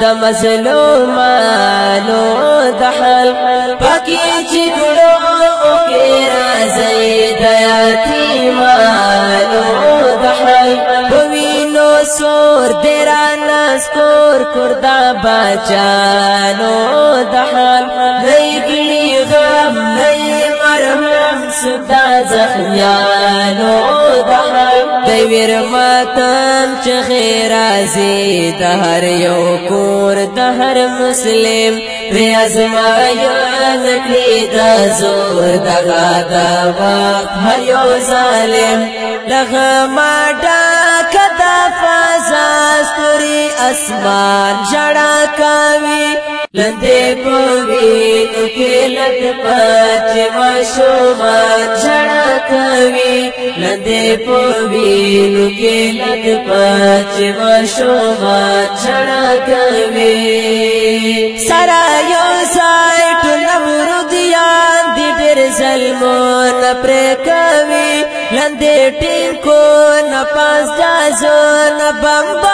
د مظلومانو د حل پکې چې ګړو او کې راځي د یتیمانو د حل پوینو سور دران سکور کردا بچانو د حل نه ګړي غم نه مرهم ستا زخمیان ویر ماتم چې خیر ازي د هر یو کور د هر مسلم ریازما یا نکلی دا زور دغا دا وقت هر یو ظالم لغا ما ڈاکا دا فازاستوری اسمان جڑا کاوی لندے پوی نکی لٹ پاچ ما شومان جڑا کاوی لدې په وینو کې لټ پچ وشو ما چړا کوي سره یو ځای ټول ورودیان دې ډېر ظلمون پرې کوي لندې ټینګ کو نه پاس ځو نه بمبا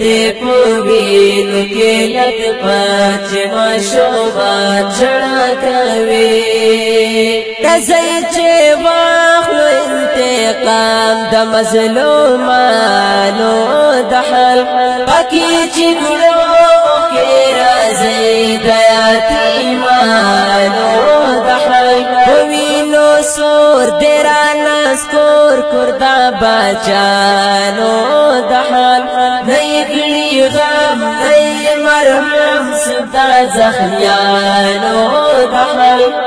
دې پوي نو کې لټ پچ ما شوبا چړا کوي تزه چې واخلو انتقام د مظلومانو د حل پکې چې ګړو کې راځي د یتیمانو د حل وینو سور درانا سکور کردا بچانو د حل وارم ستا زخمیانو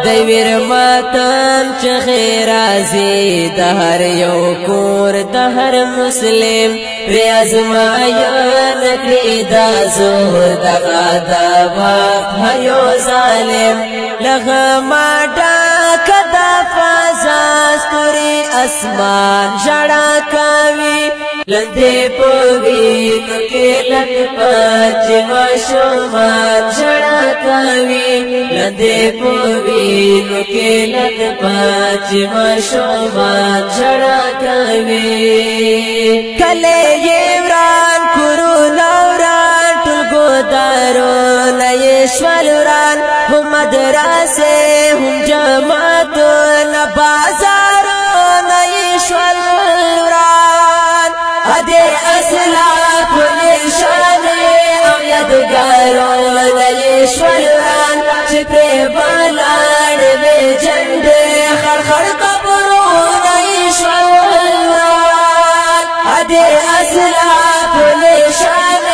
دی ویر ماتم چې خیر ازي د هر یو کور د هر مسلم ریازما یا نکړی دا زور د غدا وا هيو ظالم لغه ما ډا کدا فازا ستوري اسمان جړا کوي ردے پروین پانچ مشہو ردے پروین پانچ مشکو کلے رال وران ہم رالا سے جما اسلاف نشان او یادګارو لې شولان چې په بالاړ وې جند خړ خړ قبرو نه شولان هدي اسلاف نشان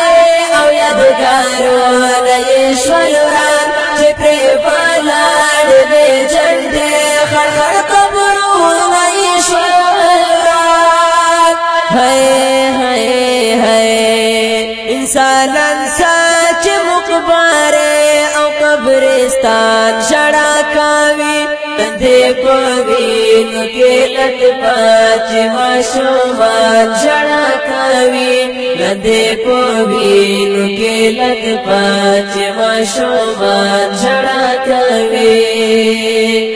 او یادګارو لې شولان چې په بالاړ وې جند سچ مقبر او قبرستان شړا کاوي تندې پوي نو کې لټ پچ ماشومان شړا کاوي تندې پوي نو کې لټ پچ ماشومان شړا کاوي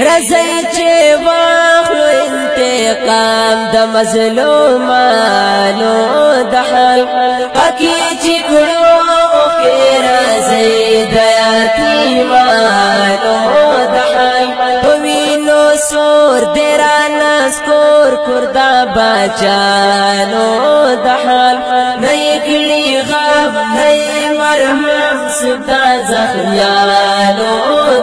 رزي چې واخلو انتقام د مظلومانو د حل پکې چې کړو ایمانو دحای پوینو سور دیران سکور کردا بچانو دحال نئی کلی غاب نئی مرحم سبدا زخمیانو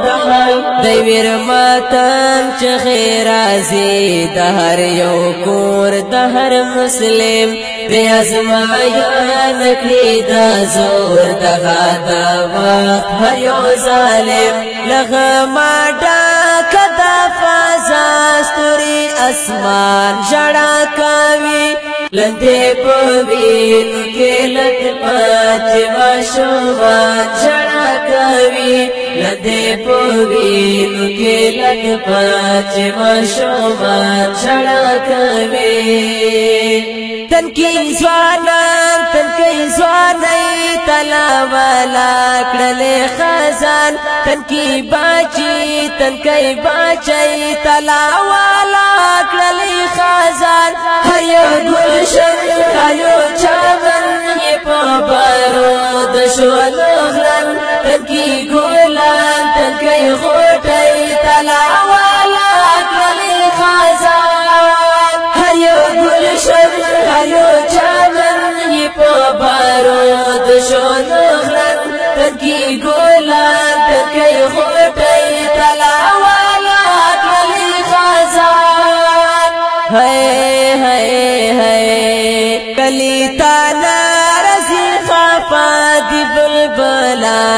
دحال دیویر ماتا چغی رازی دهر یو کور دهر مسلم بی ازمایا نکلی دا زور دغا دا وقت هر یو ظالم لغا ما ڈاکا دا فازاستوری اسمان جڑا کاوی لندے پوین کے لد پاچ واشو واچا کوي لدې پوری نو کې لګ پاچ ما شوما چړا کوي تن کې ځوانان تن کې ځواني تلا والا کړلې خزان تن کې باچی تن کې باچی تلا والا بازار هر یو ګل شر کایو چاغن یې په بارو د شول غلن تکی ګو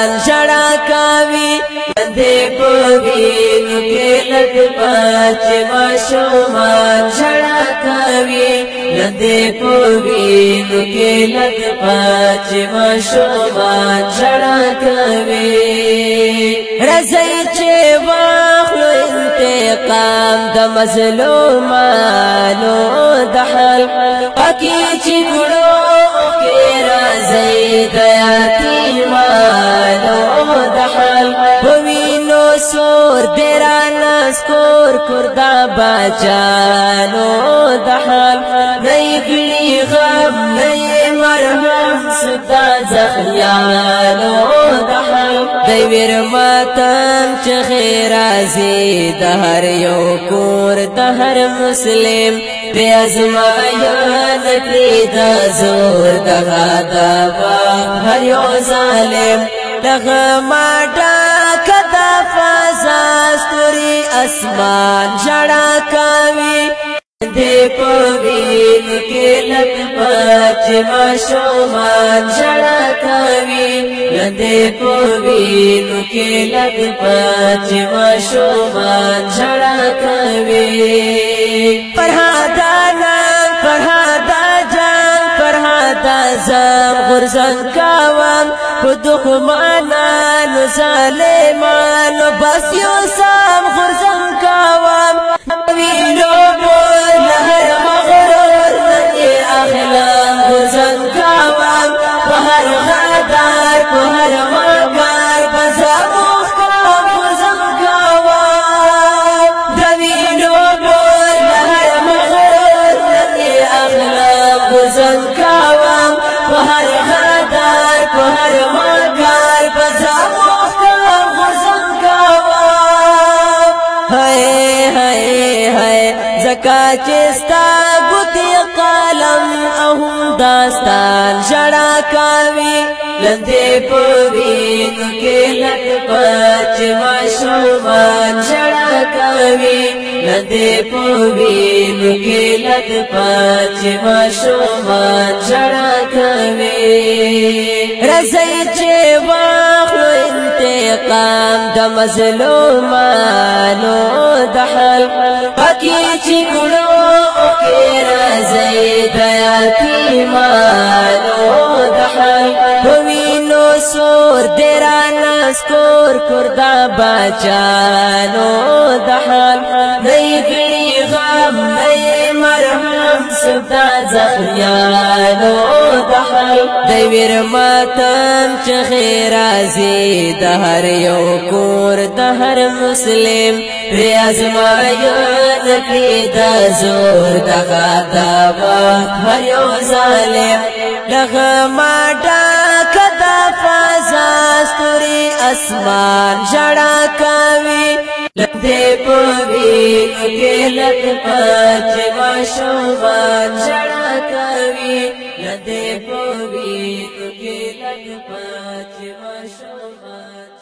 قرآن شڑا کاوی لدے کو گین کے لد پاچ ماشومان شڑا کاوی لدے کو گین کے لد پاچ ماشومان شڑا کاوی رزی چے واخلو انتقام دا مظلومانو دحل پکی چی گڑو سکور کردا بچانو د حال نه غلی غم نه مرهم ستا زخیانو د حال د ویر ماتم چې خیر ازي د هر یو کور د هر مسلم بے ازمایا نکی دا زور دغا دابا هر یو ظالم دغا ماتا اسمان جڑا کاوی دې په وین کې لټ پچ ما شو ما جڑا کاوی دې په وین کې لټ پچ ما شو ما جڑا کاوی فرهادا فرهادا جان فرهادا زم غرزن کاوم په دښمنانو ظالمانو بس یو سر لکا چستا گوتی قلم اهم داستان جڑا کاوی لندے پوین کے لک پچ معشومان جڑا کاوی لندے پوین کے لک پچ معشومان جڑا کاوی رزای چوا انتقام د مظلومانو د حل پکې چې ګړو او کې راځي د یتیمانو حل وینو سور دیرا سکور کردا بچانو د حل نه غړي غم نه مرهم ستا زخمیان د ویر ماتم چغې رازي د هر یو کور د هر مسلم ریازما یاد کړی د زور د غدا هر یو ظالم دغه ما ډا کدا فازا ستوري اسمان جړا کا پوبی تیلک پانچ باشا کبھی لتے پوبی تیلک پانچ باشوا